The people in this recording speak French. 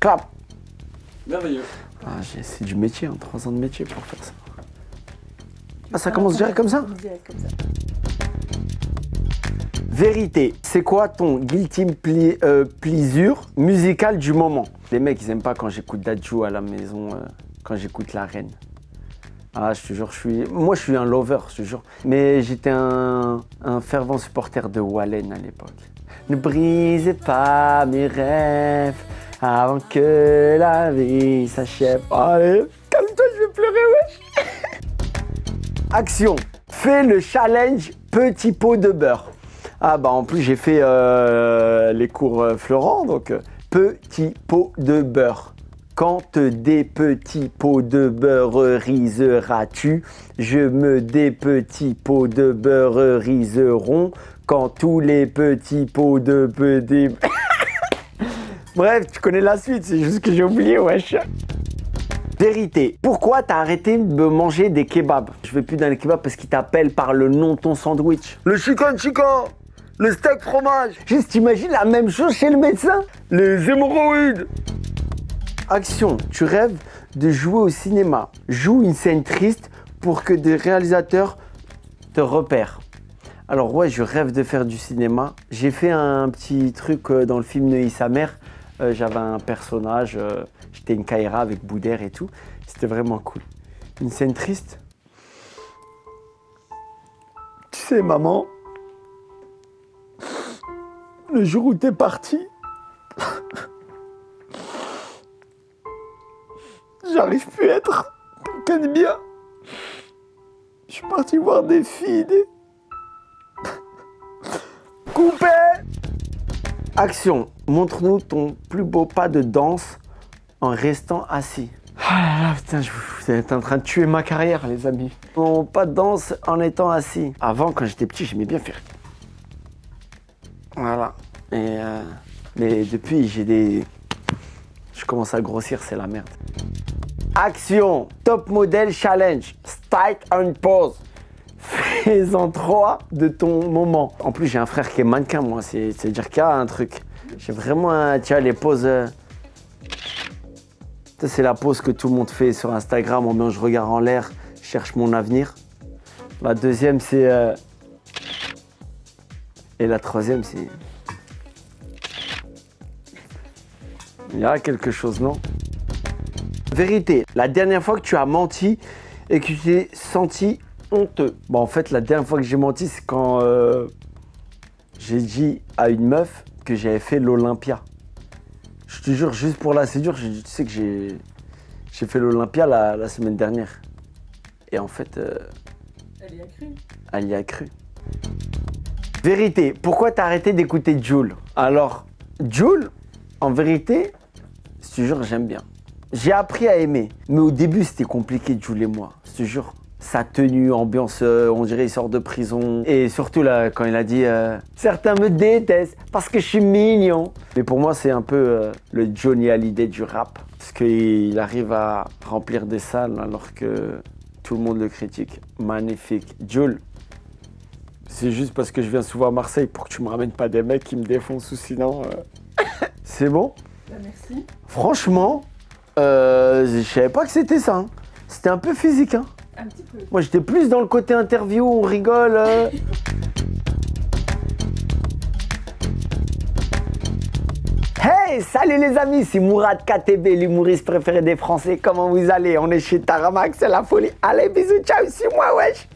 Clap. Merveilleux. Ah, j'ai- c'est du métier, hein, 3 ans de métier pour faire ça. Ah, ça commence direct comme ça Direct comme ça. Vérité, c'est quoi ton guilty pli- euh, pleasure musical du moment? Les mecs, ils aiment pas quand j'écoute Dadju à la maison, euh, quand j'écoute La Reine. Ah, je te jure, je suis... Moi, je suis un lover, je te jure. Mais j'étais un, un fervent supporter de Wallen à l'époque. Ne brisez pas mes rêves avant que la vie s'achève. Allez, calme-toi, je vais pleurer, wesh Action Fais le challenge petit pot de beurre. Ah bah en plus j'ai fait euh, les cours euh, Florent, donc euh, petit pot de beurre. Quand des petits pots de beurre riseras-tu Je me des petits pots de beurre riseront quand tous les petits pots de petits... Bref, tu connais la suite, c'est juste que j'ai oublié, wesh. Vérité, pourquoi t'as arrêté de manger des kebabs? Je vais plus dans les kebabs parce qu'ils t'appellent par le nom de ton sandwich. Le chicken chicken Le steak fromage Juste t'imagines la même chose chez le médecin? Les hémorroïdes Action, tu rêves de jouer au cinéma. Joue une scène triste pour que des réalisateurs te repèrent. Alors ouais, je rêve de faire du cinéma. J'ai fait un petit truc euh, dans le film Neuilly sa mère. Euh, J'avais un personnage, euh, j'étais une Kaira avec Boudère et tout. C'était vraiment cool. Une scène triste. Tu sais, maman, le jour où t'es parti, j'arrive plus à être quelqu'un bien. Je suis parti voir des filles, des... Coupé Action, montre-nous ton plus beau pas de danse en restant assis. Ah là là, putain, je- vous êtes en train de tuer ma carrière, les amis. Mon pas de danse en étant assis. Avant, quand j'étais petit, j'aimais bien faire. Voilà. Et euh, Mais depuis, j'ai des. Je commence à grossir, c'est la merde. Action Top Model Challenge. Start and pause. Fais-en trois de ton moment. En plus, j'ai un frère qui est mannequin, moi. C'est dire qu'il y a un truc. J'ai vraiment. Tu vois, les poses. euh, c'est la pose que tout le monde fait sur Instagram. On met je regarde en l'air, je cherche mon avenir. La deuxième, c'est. euh, Et la troisième, c'est. Il y a quelque chose, non? Vérité, la dernière fois que tu as menti et que tu t'es senti honteux. Bon, en fait, la dernière fois que j'ai menti, c'est quand euh, j'ai dit à une meuf que j'avais fait l'Olympia. Je te jure, juste pour la séduire, j'ai dit, tu sais que j'ai, j'ai fait l'Olympia la, la semaine dernière. Et en fait, euh, Elle y a cru. elle y a cru. Vérité, pourquoi t'as arrêté d'écouter Joule? Alors, Joule, en vérité, je te jure, j'aime bien. J'ai appris à aimer, mais au début, c'était compliqué, Joule et moi, je te jure. Sa tenue, ambiance, euh, on dirait il sort de prison. Et surtout là, quand il a dit euh, Certains me détestent parce que je suis mignon. Mais pour moi, c'est un peu euh, le Johnny Hallyday du rap. Parce qu'il arrive à remplir des salles alors que tout le monde le critique. Magnifique. Jules, c'est juste parce que je viens souvent à Marseille pour que tu me ramènes pas des mecs qui me défoncent ou sinon. c'est bon? Bah, merci. Franchement, je savais pas que c'était ça. hein. C'était un peu physique. Hein. Peu. Moi, j'étais plus dans le côté interview, on rigole. euh. Hey, salut les amis, c'est Mourad KTB, l'humoriste préféré des Français. Comment vous allez? On est chez Taramax, c'est la folie. Allez, bisous, ciao, c'est moi, wesh.